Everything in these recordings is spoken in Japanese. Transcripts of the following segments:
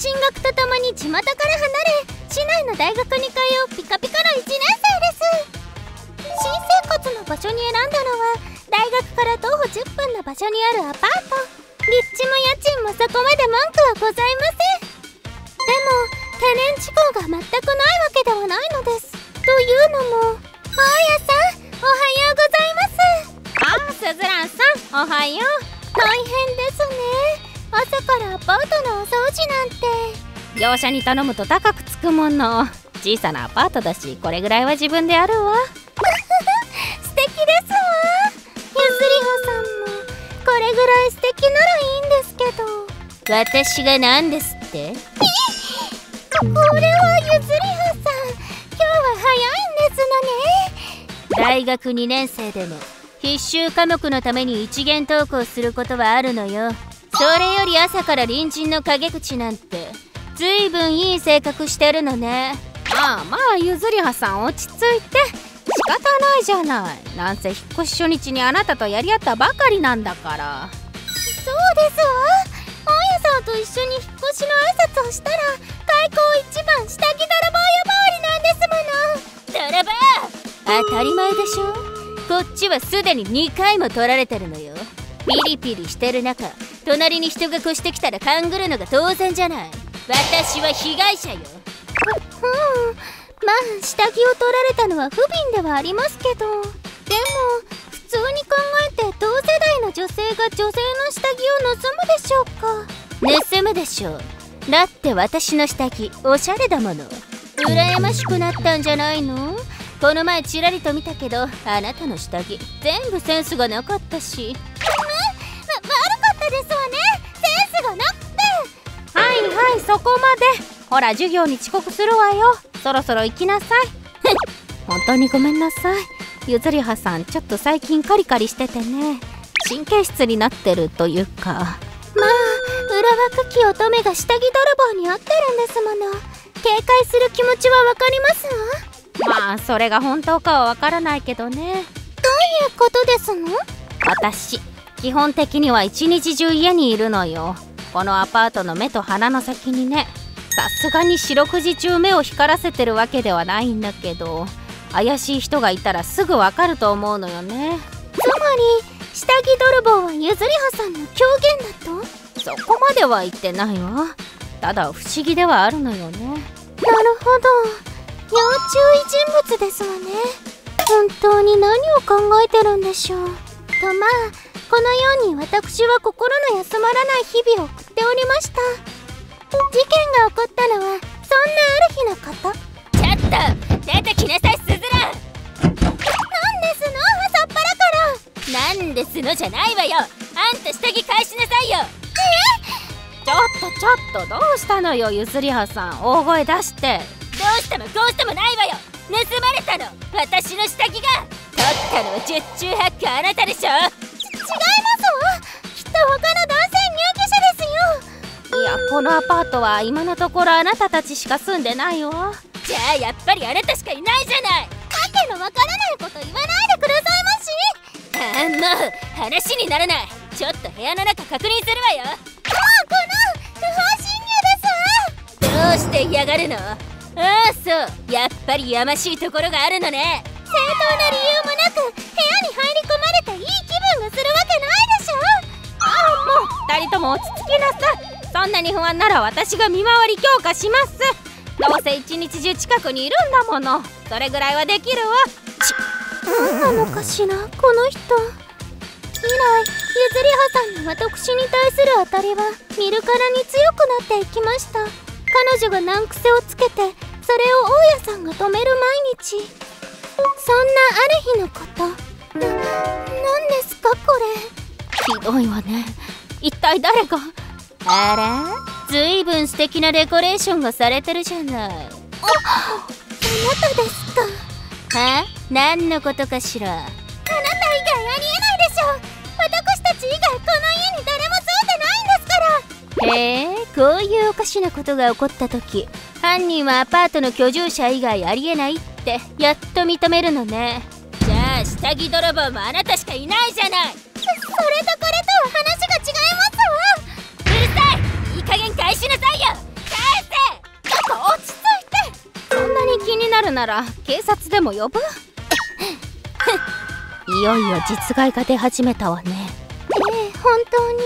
進学とともに地元から離れ市内の大学に通うピカピカの1年生です。新生活の場所に選んだのは大学から徒歩10分の場所にあるアパート。立地も家賃もそこまで文句はございません。でも懸念事項が全くないわけ業者に頼むと高くつくもの。小さなアパートだしこれぐらいは自分であるわ。素敵ですわ。ゆずりはさんも。これぐらい素敵ならいいんですけど。私が何ですって？これはゆずりはさん。今日は早いんですのね。大学2年生でも必修科目のために一元登校することはあるのよ。それより朝から隣人の陰口なんて。ずいぶんいい性格してるのね。まあまあゆずりはさん落ち着いて。仕方ないじゃない。なんせ引っ越し初日にあなたとやり合ったばかりなんだから。そうですわ。大家さんと一緒に引っ越しの挨拶をしたら開口一番下着泥棒呼ばわりなんですもの。泥棒当たり前でしょ。こっちはすでに2回も取られてるのよ。ピリピリしてる中隣に人が越してきたら勘ぐるのが当然じゃない私は被害者よ。うん。まあ下着を取られたのは不憫ではありますけど。でも普通に考えて同世代の女性が女性の下着を盗むでしょうか。盗むでしょう。だって私の下着おしゃれだもの。羨ましくなったんじゃないの？この前ちらりと見たけどあなたの下着全部センスがなかったし。そこまで。ほら授業に遅刻するわよ。そろそろ行きなさい。本当にごめんなさい。ゆずりはさんちょっと最近カリカリしててね。神経質になってるというか。まあ裏若き乙女が下着泥棒に遭ってるんですもの。警戒する気持ちはわかりますわ。まあそれが本当かはわからないけどね。どういうことですの？私基本的には一日中家にいるのよこのアパートの目と鼻の先にねさすがに四六時中目を光らせてるわけではないんだけど怪しい人がいたらすぐわかると思うのよね。つまり下着泥棒はゆずりはさんの狂言だと？そこまでは言ってないわ。ただ不思議ではあるのよね。なるほど。要注意人物ですわね。本当に何を考えてるんでしょう。とまあこのように私は心の休まらない日々を送っておりました。事件が起こったのはそんなある日のこと。ちょっと出てきなさいすずら。なんですの？朝っぱらから。なんですの？じゃないわよ。あんた下着返しなさいよ。え？ちょっとちょっとどうしたのよゆずりはさん。大声出して。どうしてもどうしてもないわよ。盗まれたの。私の下着が。取ったのは十中八九あなたでしょきっと他の男性入居者ですよ。いやこのアパートは今のところあなたたちしか住んでないわじゃあやっぱりあなたしかいないじゃない。わけのわからないこと言わないでくださいまし。あもう話にならない。ちょっと部屋の中確認するわよ。あこの不法侵入です。どうして嫌がるの？ああそう。やっぱりやましいところがあるのね。正当な理由もなく部屋に入り込まれていい気がするわけないでしょ。ああもう2人とも落ち着きなさい。そんなに不安なら私が見回り強化します。どうせ一日中近くにいるんだもの。それぐらいはできるわ。ち何なのかしらこの人。以来ゆずりはさんの私に対する当たりは見るからに強くなっていきました。彼女が難癖をつけてそれを大家さんが止める毎日。そんなある日のこと。ですかこれ。ひどいわね。一体誰が？あら？ずいぶん素敵なデコレーションがされてるじゃない。ああなたですか。は何のことかしら？あなた以外ありえないでしょ。私たち以外この家に誰も住んでないんですから。へえこういうおかしなことが起こった時犯人はアパートの居住者以外ありえないってやっと認めるのね下着泥棒もあなたしかいないじゃない。それとこれとは話が違いますわ。うるさい。いい加減返しなさいよ。返せ。ちょっと落ち着いて。そんなに気になるなら警察でも呼ぶ？いよいよ実害が出始めたわね。ねえ本当に。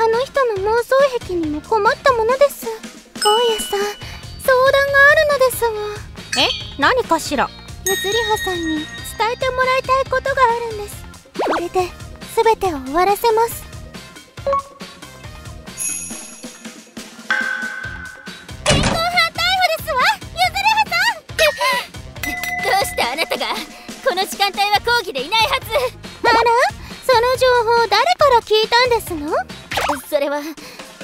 あの人の妄想癖にも困ったものです。大家さん相談があるのですわ。え？何かしら？ゆずりはさんに伝えてもらいたいことがあるんです。これで全てを終わらせます。現行犯逮捕ですわ。ゆずりはさん。どうしてあなたがこの時間帯は講義でいないはず。あら？その情報誰から聞いたんですの？それは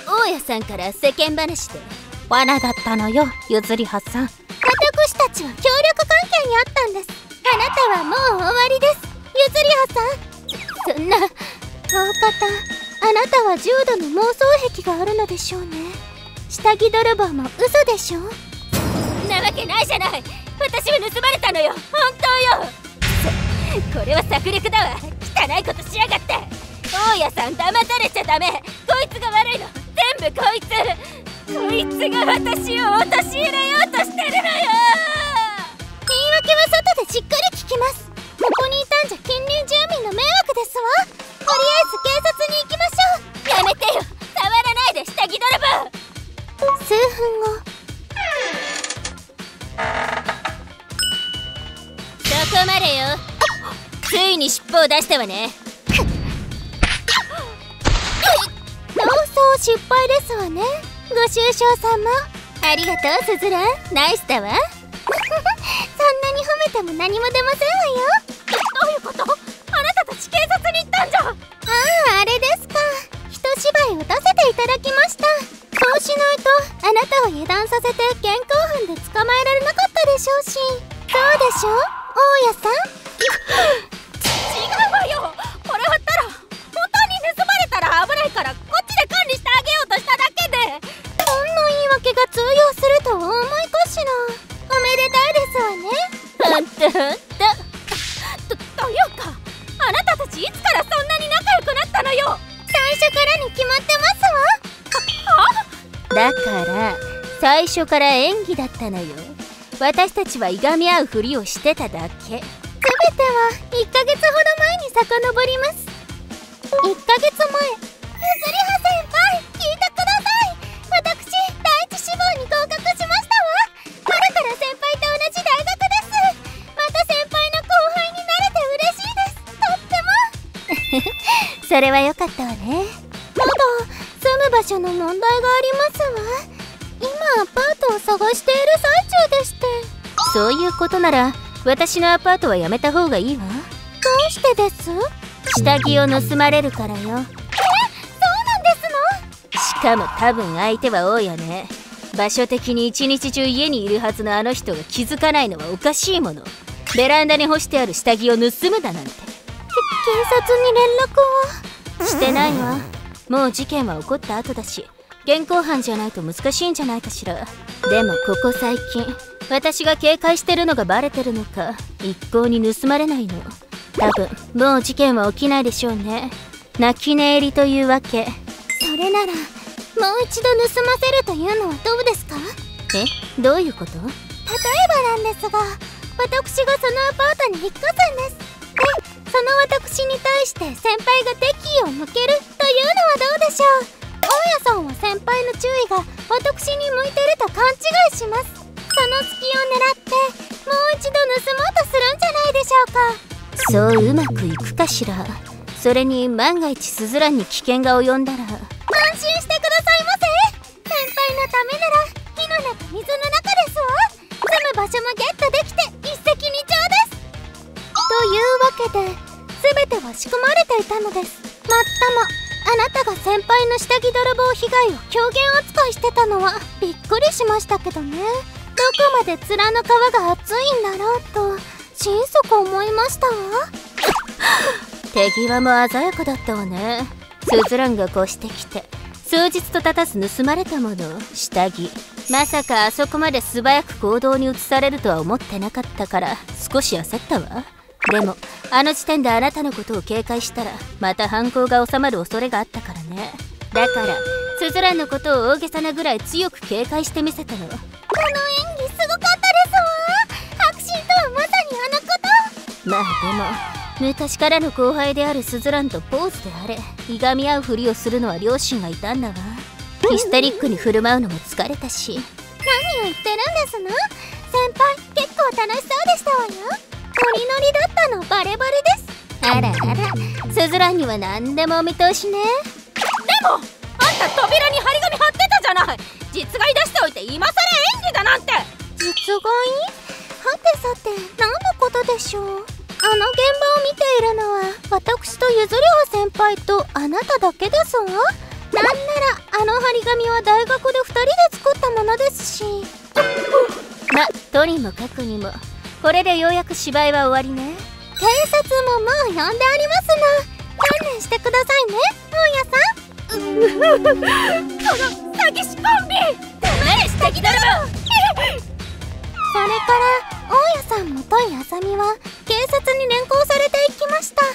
大家さんから世間話で。罠だったのよゆずりはさん。私たちは協力関係にあったんですあなたはもう終わりです。ゆずりはさん。そんな大方あなたは重度の妄想癖があるのでしょうね。下着泥棒も嘘でしょ？なわけないじゃない。私は盗まれたのよ。本当よ。これは策略だわ。汚いことしやがって。大家さん騙されちゃダメ。こいつが悪いの。全部こいつ。こいつが私を陥れようとしてるのよ。は外でじっくり聞きます。ここにいたんじゃ近隣住民の迷惑ですわ。とりあえず警察に行きましょう。やめてよ。触らないで下着泥棒。数分後。そこまでよ。ついに尻尾を出したわね。逃走失敗ですわね。ご愁傷様。ありがとうすずらん。ナイスだわても何も出ませんわよ。どういうこと？あなたたち警察に行ったんじゃ。あああれですか。一芝居打たせていただきました。そうしないとあなたを油断させて現行犯で捕まえられなかったでしょうし。そうでしょ？大家さん？違うわよ。これはったら本当に盗まれたら危ないからこっちで管理してあげようとしただけで。そんな言い訳が通用するとお思いかしら。おめでたいですわね。ほんとほん。ととというかあなたたちいつからそんなに仲良くなったのよ。最初からに決まってますわ。はだから最初から演技だったのよ。私たちはいがみ合うふりをしてただけ。全ては1ヶ月ほど前に遡ります。1ヶ月前それは良かったわね。ただ住む場所の問題がありますわ。今アパートを探している最中でして。そういうことなら私のアパートはやめた方がいいわ。どうしてです？下着を盗まれるからよ。えそうなんですの？しかも多分相手は多いよね。場所的に一日中家にいるはずのあの人が気づかないのはおかしいもの。ベランダに干してある下着を盗むだなんて警察に連絡はしてないわ。もう事件は起こった後だし現行犯じゃないと難しいんじゃないかしら。でもここ最近私が警戒してるのがバレてるのか一向に盗まれないの。多分もう事件は起きないでしょうね。泣き寝入りというわけ。それならもう一度盗ませるというのはどうですか？え？どういうこと？例えばなんですが私がそのアパートに引っ越すんです。でその私に対して先輩が敵意を向けるというのはどうでしょう大家さんは先輩の注意が私に向いてると勘違いしますその隙を狙ってもう一度盗もうとするんじゃないでしょうか。そううまくいくかしら。それに万が一スズランに危険が及んだら安心してくださいませ先輩のためなら火の中水の中ですわ住む場所もゲットできて一石二鳥です。というわけで。全ては仕組まれていたのです。まったもあなたが先輩の下着泥棒被害を狂言扱いしてたのはびっくりしましたけどね。どこまで面の皮が厚いんだろうと心底思いました？わ 手際も鮮やかだったわね。スズランが越してきて数日と経たず盗まれたもの。下着。まさかあそこまで素早く行動に移されるとは思ってなかったから少し焦ったわ。でもあの時点であなたのことを警戒したらまた犯行が収まる恐れがあったからね。だからスズランのことを大げさなぐらい強く警戒してみせたのこの演技すごかったですわ。拍手まあでも昔からの後輩であるスズランとポーズであれいがみ合うふりをするのは両親がいたんだわ。ヒステリックに振る舞うのも疲れたし。何を言ってるんですの？先輩結構楽しそうでしたわよ。ノリノリだったのバレバレです。あらあら。スズランには何でもお見通しね。でもあんた扉に張り紙貼ってたじゃない。実害出しておいて今更演技だなんて。実害はてさて何のことでしょう。あの現場を見ているのは私とゆずりは先輩とあなただけですわ。なんならあの張り紙は大学で2人で作ったものですし。まとにもかくにもこれでようやく芝居は終わりね。警察ももう呼んでありますの観念してくださいね大家さん。この詐欺師コンビ。何してきだろそれから大家さん元井あさみは警察に連行されていきました。事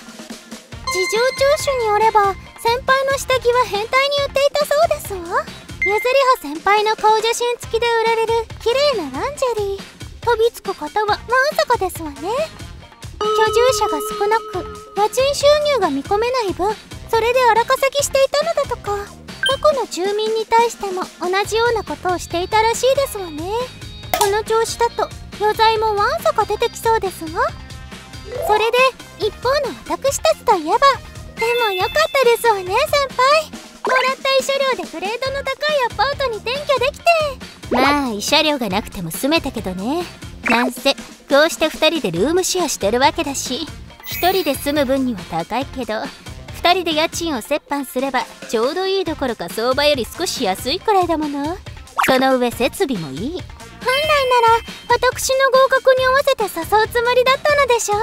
情聴取によれば先輩の下着は変態に売っていたそうですわ。ゆずりは先輩の顔写真付きで売られる綺麗なランジェリー。飛びつく方はまさかですわね。居住者が少なく家賃収入が見込めない分それで荒稼ぎしていたのだとか。過去の住民に対しても同じようなことをしていたらしいですわね。この調子だと余罪もわんさか出てきそうですわ。それで一方の私たちといえばでもよかったですわね先輩。もらった慰謝料でグレードの高いアパートに転居できて。まあ慰謝料がなくても住めたけどね。なんせこうして2人でルームシェアしてるわけだし。1人で住む分には高いけど2人で家賃を折半すればちょうどいいどころか相場より少し安いくらいだもの。その上設備もいい。本来なら私の合格に合わせて誘うつもりだったのでしょ？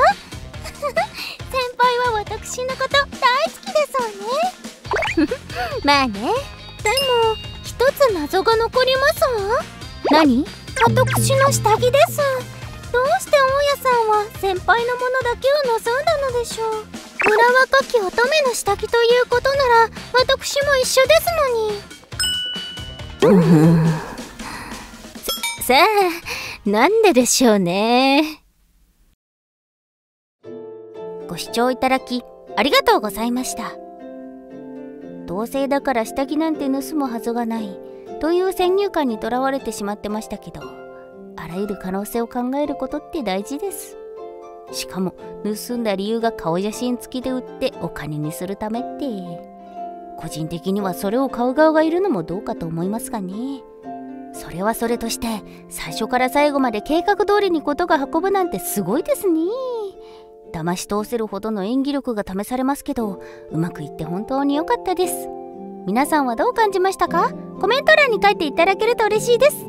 先輩は私のこと大好きですわね。まあね。でも一つ謎が残りますわ。何？私の下着です。どうして大家さんは先輩のものだけを盗んだのでしょう。裏若き乙女の下着ということなら私も一緒ですのに。さあなんででしょうね。ご視聴いただきありがとうございました。同性だから下着なんて盗むはずがない。という先入観にとらわれてしまってましたけどあらゆる可能性を考えることって大事です。しかも盗んだ理由が顔写真付きで売ってお金にするためって。個人的にはそれを買う側がいるのもどうかと思いますがね。それはそれとして最初から最後まで計画通りにことが運ぶなんてすごいですね。騙し通せるほどの演技力が試されますけどうまくいって本当に良かったです。皆さんはどう感じましたか？コメント欄に書いていただけると嬉しいです。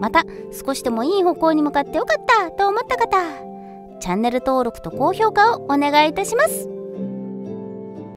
また少しでもいい方向に向かってよかったと思った方チャンネル登録と高評価をお願いいたします。